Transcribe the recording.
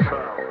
child.